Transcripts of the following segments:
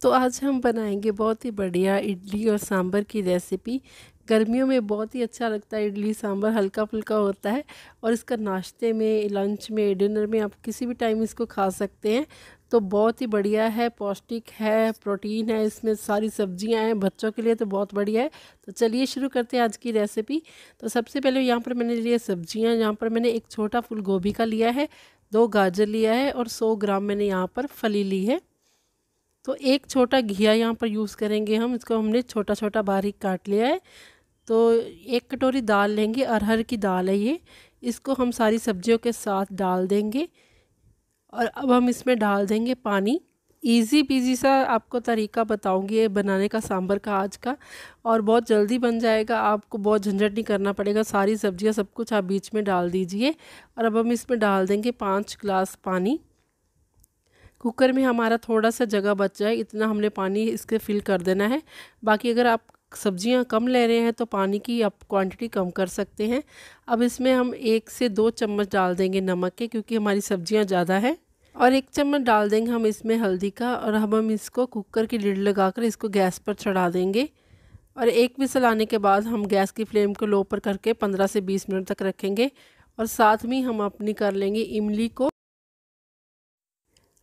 तो आज हम बनाएँगे बहुत ही बढ़िया इडली और सांभर की रेसिपी। गर्मियों में बहुत ही अच्छा लगता है इडली, सांभर हल्का फुल्का होता है और इसका नाश्ते में, लंच में, डिनर में आप किसी भी टाइम इसको खा सकते हैं। तो बहुत ही बढ़िया है, पौष्टिक है, प्रोटीन है, इसमें सारी सब्ज़ियाँ हैं, बच्चों के लिए तो बहुत बढ़िया है। तो चलिए शुरू करते हैं आज की रेसिपी। तो सबसे पहले यहाँ पर मैंने लिए सब्ज़ियाँ, यहाँ पर मैंने एक छोटा फूल गोभी का लिया है, दो गाजर लिया है और सौ ग्राम मैंने यहाँ पर फली ली है। तो एक छोटा घिया यहाँ पर यूज़ करेंगे हम। इसको हमने छोटा छोटा बारीक काट लिया है। तो एक कटोरी दाल लेंगे, अरहर की दाल है ये। इसको हम सारी सब्जियों के साथ डाल देंगे और अब हम इसमें डाल देंगे पानी। इजी पीजी सा आपको तरीका बताऊँगी ये बनाने का, सांभर का आज का। और बहुत जल्दी बन जाएगा, आपको बहुत झंझट नहीं करना पड़ेगा। सारी सब्ज़ियाँ सब कुछ आप बीच में डाल दीजिए। और अब हम इसमें डाल देंगे पाँच गिलास पानी। कुकर में हमारा थोड़ा सा जगह बच जाए, इतना हमने पानी इसके फिल कर देना है। बाकी अगर आप सब्ज़ियाँ कम ले रहे हैं तो पानी की आप क्वांटिटी कम कर सकते हैं। अब इसमें हम एक से दो चम्मच डाल देंगे नमक के, क्योंकि हमारी सब्ज़ियाँ ज़्यादा है। और एक चम्मच डाल देंगे हम इसमें हल्दी का, और अब हम इसको कुकर की लिड लगाकर इसको गैस पर चढ़ा देंगे। और एक विसल आने के बाद हम गैस की फ्लेम को लो पर करके 15 से 20 मिनट तक रखेंगे। और साथ में हम अपनी कर लेंगे इमली को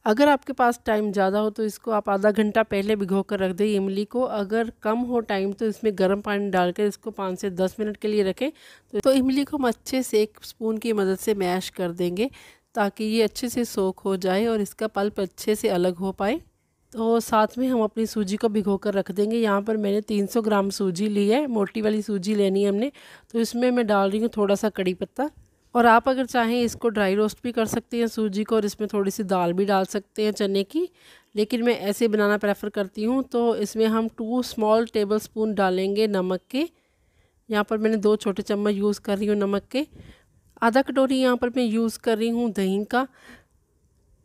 अगर आपके पास टाइम ज़्यादा हो तो इसको आप आधा घंटा पहले भिगो कर रख दें इमली को। अगर कम हो टाइम तो इसमें गर्म पानी डालकर इसको पाँच से दस मिनट के लिए रखें। तो, इमली को हम अच्छे से एक स्पून की मदद से मैश कर देंगे ताकि ये अच्छे से सोख हो जाए और इसका पल्प अच्छे से अलग हो पाए। तो साथ में हम अपनी सूजी को भिगो कर रख देंगे। यहाँ पर मैंने 300 ग्राम सूजी ली है मोटी वाली सूजी लेनी है हमने। तो इसमें मैं डाल रही हूँ थोड़ा सा कड़ी पत्ता। और आप अगर चाहें इसको ड्राई रोस्ट भी कर सकते हैं सूजी को और इसमें थोड़ी सी दाल भी डाल सकते हैं चने की। लेकिन मैं ऐसे बनाना प्रेफर करती हूँ तो इसमें हम टू स्मॉल टेबल स्पून डालेंगे नमक के। यहाँ पर मैंने दो छोटे चम्मच यूज़ कर रही हूँ नमक के। आधा कटोरी यहाँ पर मैं यूज़ कर रही हूँ दही का।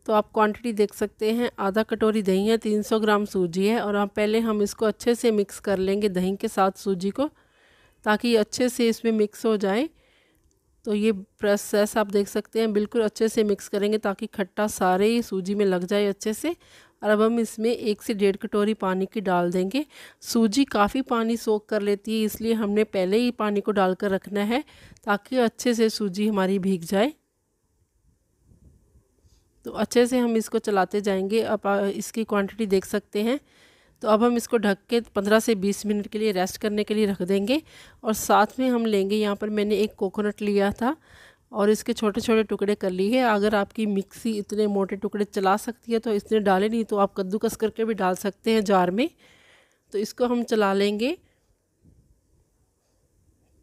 तो आप क्वांटिटी देख सकते हैं, आधा कटोरी दही है 300 ग्राम सूजी है और आप पहले हम इसको अच्छे से मिक्स कर लेंगे दही के साथ सूजी को, ताकि अच्छे से इसमें मिक्स हो जाए। तो ये प्रोसेस आप देख सकते हैं, बिल्कुल अच्छे से मिक्स करेंगे ताकि खट्टा सारे ही सूजी में लग जाए अच्छे से। और अब हम इसमें एक से डेढ़ कटोरी पानी की डाल देंगे। सूजी काफ़ी पानी सोख कर लेती है, इसलिए हमने पहले ही पानी को डालकर रखना है ताकि अच्छे से सूजी हमारी भीग जाए। तो अच्छे से हम इसको चलाते जाएँगे। अब इसकी क्वांटिटी देख सकते हैं। तो अब हम इसको ढक के 15 से 20 मिनट के लिए रेस्ट करने के लिए रख देंगे और साथ में हम लेंगे यहाँ पर मैंने एक कोकोनट लिया था और इसके छोटे छोटे टुकड़े कर लिए अगर आपकी मिक्सी इतने मोटे टुकड़े चला सकती है तो इसने डाले नहीं तो आप कद्दूकस करके भी डाल सकते हैं जार में। तो इसको हम चला लेंगे।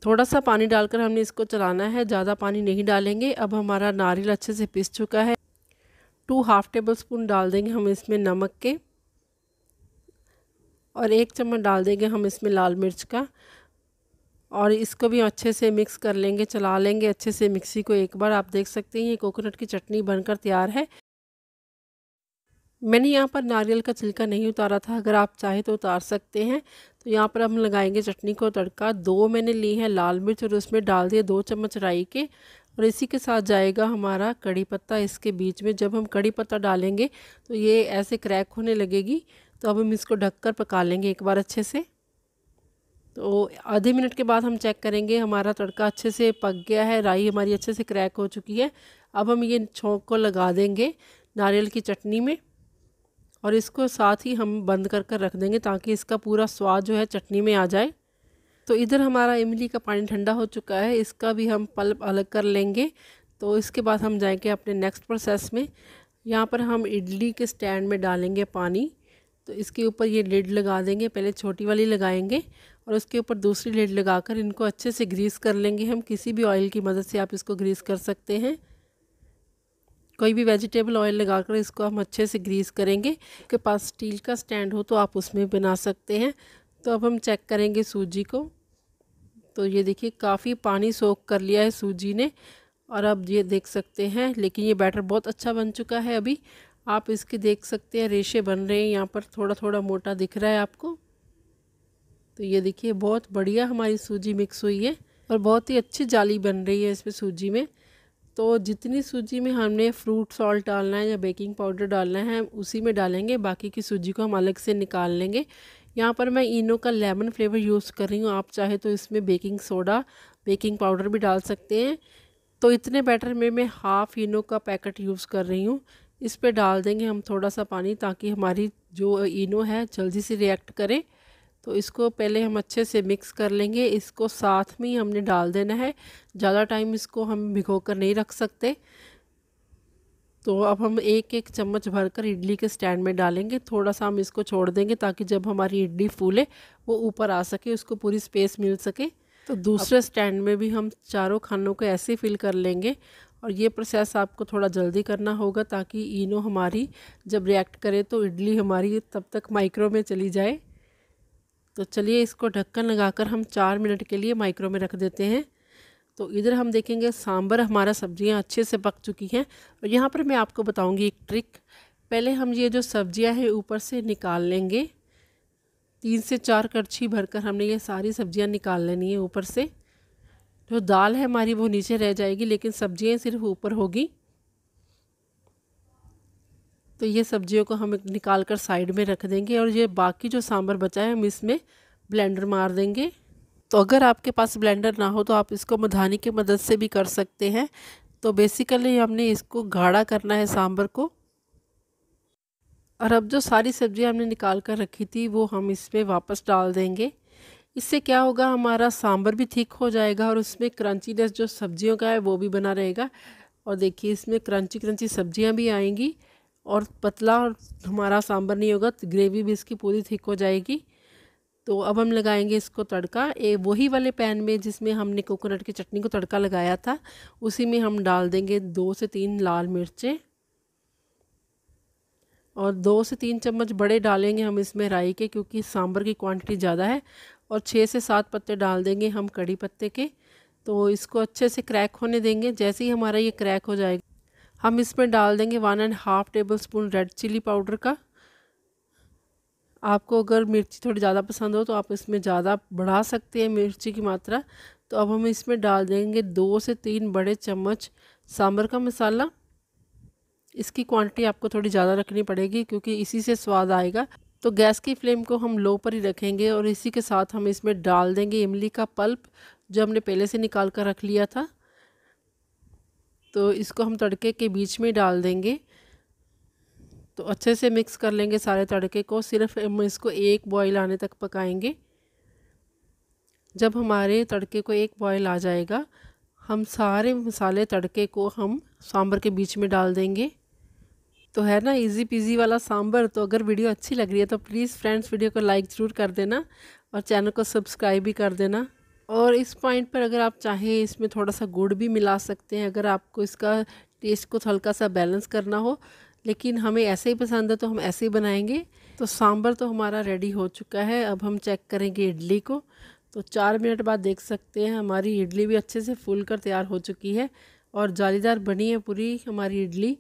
थोड़ा सा पानी डालकर हमने इसको चलाना है, ज़्यादा पानी नहीं डालेंगे। अब हमारा नारियल अच्छे से पिस चुका है। टू हाफ़ टेबल स्पून डाल देंगे हम इसमें नमक के। और एक चम्मच डाल देंगे हम इसमें लाल मिर्च का। और इसको भी अच्छे से मिक्स कर लेंगे, चला लेंगे अच्छे से मिक्सी को एक बार। आप देख सकते हैं ये कोकोनट की चटनी बनकर तैयार है। मैंने यहाँ पर नारियल का छिलका नहीं उतारा था, अगर आप चाहे तो उतार सकते हैं। तो यहाँ पर हम लगाएँगे चटनी को तड़का। दो मैंने ली है लाल मिर्च और उसमें डाल दिए दो चम्मच राई के। और इसी के साथ जाएगा हमारा कड़ी पत्ता। इसके बीच में जब हम कड़ी पत्ता डालेंगे तो ये ऐसे क्रैक होने लगेगी। तो अब हम इसको ढककर पका लेंगे एक बार अच्छे से। तो आधे मिनट के बाद हम चेक करेंगे, हमारा तड़का अच्छे से पक गया है, राई हमारी अच्छे से क्रैक हो चुकी है। अब हम ये छोंक को लगा देंगे नारियल की चटनी में और इसको साथ ही हम बंद कर कर रख देंगे ताकि इसका पूरा स्वाद जो है चटनी में आ जाए। तो इधर हमारा इमली का पानी ठंडा हो चुका है, इसका भी हम पल्प अलग कर लेंगे। तो इसके बाद हम जाएँगे अपने नेक्स्ट प्रोसेस में। यहाँ पर हम इडली के स्टैंड में डालेंगे पानी। तो इसके ऊपर ये लिड लगा देंगे, पहले छोटी वाली लगाएँगे और उसके ऊपर दूसरी लिड लगाकर इनको अच्छे से ग्रीस कर लेंगे हम। किसी भी ऑयल की मदद से आप इसको ग्रीस कर सकते हैं। कोई भी वेजिटेबल ऑयल लगाकर इसको हम अच्छे से ग्रीस करेंगे। के पास स्टील का स्टैंड हो तो आप उसमें बना सकते हैं। तो अब हम चेक करेंगे सूजी को। तो ये देखिए, काफ़ी पानी सोख कर लिया है सूजी ने। और अब ये देख सकते हैं, लेकिन ये बैटर बहुत अच्छा बन चुका है अभी। आप इसके देख सकते हैं, रेशे बन रहे हैं, यहाँ पर थोड़ा थोड़ा मोटा दिख रहा है आपको। तो ये देखिए, बहुत बढ़िया हमारी सूजी मिक्स हुई है और बहुत ही अच्छी जाली बन रही है इसमें सूजी में। तो जितनी सूजी में हमने फ्रूट सॉल्ट डालना है या बेकिंग पाउडर डालना है, उसी में डालेंगे, बाकी की सूजी को हम अलग से निकाल लेंगे। यहाँ पर मैं इनो का लेमन फ्लेवर यूज़ कर रही हूँ, आप चाहे तो इसमें बेकिंग सोडा, बेकिंग पाउडर भी डाल सकते हैं। तो इतने बैटर में मैं हाफ़ इनो का पैकेट यूज़ कर रही हूँ इस पर डाल देंगे हम थोड़ा सा पानी ताकि हमारी जो इनो है जल्दी से रिएक्ट करे। तो इसको पहले हम अच्छे से मिक्स कर लेंगे। इसको साथ में ही हमने डाल देना है। ज़्यादा टाइम इसको हम भिगो कर नहीं रख सकते। तो अब हम एक एक चम्मच भरकर इडली के स्टैंड में डालेंगे। थोड़ा सा हम इसको छोड़ देंगे ताकि जब हमारी इडली फूले, वो ऊपर आ सके, उसको पूरी स्पेस मिल सके। तो दूसरे स्टैंड में भी हम चारों खानों को ऐसे फिल कर लेंगे और ये प्रोसेस आपको थोड़ा जल्दी करना होगा ताकि इनो हमारी जब रिएक्ट करे तो इडली हमारी तब तक माइक्रो में चली जाए। तो चलिए इसको ढक्कन लगाकर हम चार मिनट के लिए माइक्रो में रख देते हैं। तो इधर हम देखेंगे सांभर हमारा सब्ज़ियाँ अच्छे से पक चुकी हैं। और यहाँ पर मैं आपको बताऊँगी एक ट्रिक पहले हम ये जो सब्ज़ियाँ हैं ऊपर से निकाल लेंगे। तीन से चार कड़छी भरकर हमने ये सारी सब्ज़ियाँ निकाल लेनी है ऊपर से। जो दाल है हमारी वो नीचे रह जाएगी, लेकिन सब्ज़ियाँ सिर्फ़ ऊपर होगी। तो ये सब्जियों को हम निकाल कर साइड में रख देंगे और ये बाकी जो सांभर बचा है हम इसमें ब्लेंडर मार देंगे। तो अगर आपके पास ब्लेंडर ना हो तो आप इसको मधानी की मदद से भी कर सकते हैं। तो बेसिकली हमने इसको गाढ़ा करना है सांभर को। और अब जो सारी सब्ज़ियाँ हमने निकाल कर रखी थी, वो हम इसमें वापस डाल देंगे। इससे क्या होगा, हमारा सांभर भी ठीक हो जाएगा और उसमें क्रंचीनेस जो सब्जियों का है, वो भी बना रहेगा। और देखिए, इसमें क्रंची क्रंची सब्ज़ियाँ भी आएँगी और पतला और हमारा सांभर नहीं होगा तो ग्रेवी भी इसकी पूरी थिक हो जाएगी। तो अब हम लगाएँगे इसको तड़का। ए, वही वाले पैन में जिसमें हमने कोकोनट की चटनी को तड़का लगाया था, उसी में हम डाल देंगे दो से तीन लाल मिर्चें। और दो से तीन चम्मच बड़े डालेंगे हम इसमें राई के, क्योंकि सांभर की क्वांटिटी ज़्यादा है। और छः से सात पत्ते डाल देंगे हम कड़ी पत्ते के। तो इसको अच्छे से क्रैक होने देंगे, जैसे ही हमारा ये क्रैक हो जाएगा। हम इसमें डाल देंगे one and half tablespoon red chilli powder का। आपको अगर मिर्ची थोड़ी ज़्यादा पसंद हो तो आप इसमें ज़्यादा बढ़ा सकते हैं मिर्ची की मात्रा। तो अब हम इसमें डाल देंगे दो से तीन बड़े चम्मच सांभर का मसाला। इसकी क्वांटिटी आपको थोड़ी ज़्यादा रखनी पड़ेगी क्योंकि इसी से स्वाद आएगा। तो गैस की फ्लेम को हम लो पर ही रखेंगे और इसी के साथ हम इसमें डाल देंगे इमली का पल्प, जो हमने पहले से निकाल कर रख लिया था। तो इसको हम तड़के के बीच में डाल देंगे। तो अच्छे से मिक्स कर लेंगे सारे तड़के को, सिर्फ़ हम इसको एक बॉईल आने तक पकाएँगे। जब हमारे तड़के को एक बॉयल आ जाएगा, हम सारे मसाले तड़के को हम सांभर के बीच में डाल देंगे। तो है ना इजी पीजी वाला सांभर तो अगर वीडियो अच्छी लग रही है तो प्लीज़ फ्रेंड्स वीडियो को लाइक ज़रूर कर देना और चैनल को सब्सक्राइब भी कर देना। और इस पॉइंट पर अगर आप चाहें, इसमें थोड़ा सा गुड़ भी मिला सकते हैं, अगर आपको इसका टेस्ट को हल्का सा बैलेंस करना हो। लेकिन हमें ऐसे ही पसंद है तो हम ऐसे ही बनाएँगे। तो सांभर तो हमारा रेडी हो चुका है, अब हम चेक करेंगे इडली को। तो चार मिनट बाद देख सकते हैं, हमारी इडली भी अच्छे से फूल कर तैयार हो चुकी है और जालीदार बनी है पूरी हमारी इडली।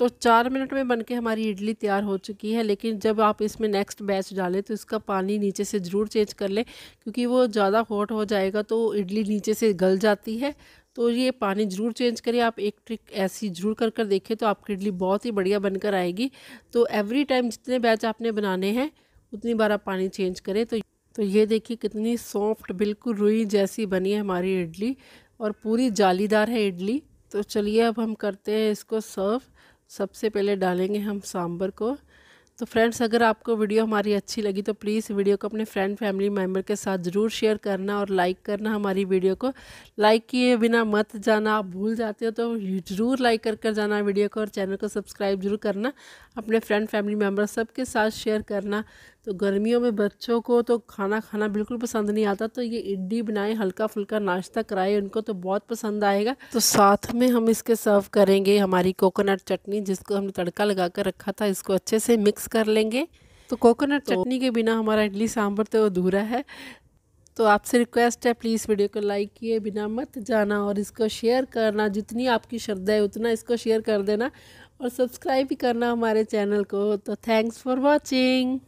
तो चार मिनट में बनके हमारी इडली तैयार हो चुकी है, लेकिन जब आप इसमें नेक्स्ट बैच डालें तो इसका पानी नीचे से ज़रूर चेंज कर लें, क्योंकि वो ज़्यादा हॉट हो जाएगा तो इडली नीचे से गल जाती है। तो ये पानी ज़रूर चेंज करें, आप एक ट्रिक ऐसी ज़रूर कर कर देखें तो आपकी इडली बहुत ही बढ़िया बनकर आएगी। तो एवरी टाइम जितने बैच आपने बनाने हैं, उतनी बार आप पानी चेंज करें। तो तो ये देखिए कितनी सॉफ्ट बिल्कुल रुई जैसी बनी है हमारी इडली और पूरी जालीदार है इडली। तो चलिए अब हम करते हैं इसको सर्व सबसे पहले डालेंगे हम सांभर को। तो फ्रेंड्स अगर आपको वीडियो हमारी अच्छी लगी तो प्लीज़ वीडियो को अपने फ्रेंड फैमिली मेंबर के साथ ज़रूर शेयर करना और लाइक करना हमारी वीडियो को। लाइक किए बिना मत जाना, आप भूल जाते हो तो ज़रूर लाइक कर कर जाना वीडियो को और चैनल को सब्सक्राइब ज़रूर करना। अपने फ्रेंड फैमिली मेंबर सबके साथ शेयर करना। तो गर्मियों में बच्चों को तो खाना खाना बिल्कुल पसंद नहीं आता तो ये इड्ली बनाए हल्का फुल्का नाश्ता कराए, उनको तो बहुत पसंद आएगा। तो साथ में हम इसके सर्व करेंगे हमारी कोकोनट चटनी, जिसको हमने तड़का लगा कर रखा था, इसको अच्छे से मिक्स कर लेंगे। तो कोकोनट तो, चटनी के बिना हमारा इडली सांभर तो अधूरा है। तो आपसे रिक्वेस्ट है प्लीज़ वीडियो को लाइक किए बिना मत जाना और इसको शेयर करना। जितनी आपकी श्रद्धा है उतना इसको शेयर कर देना और सब्सक्राइब भी करना हमारे चैनल को। तो थैंक्स फॉर वॉचिंग